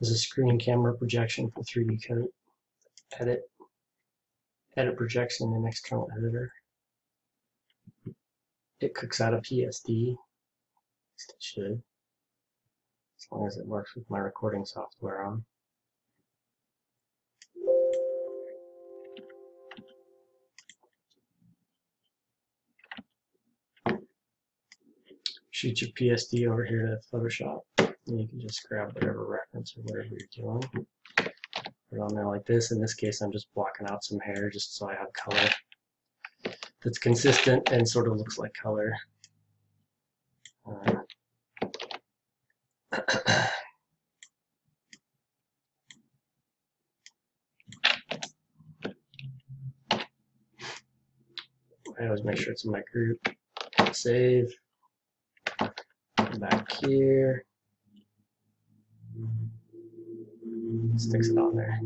is a screen camera projection for 3D Coat. Edit. Edit projection in external editor. It cooks out a PSD. It should. As long as it works with my recording software on. Shoot your PSD over here to Photoshop. And you can just grab whatever reference or whatever you're doing. Put it on there like this. In this case, I'm just blocking out some hair just so I have color that's consistent and sort of looks like color. Uh, I always make sure it's in my group. Save. Back here. Sticks it on there.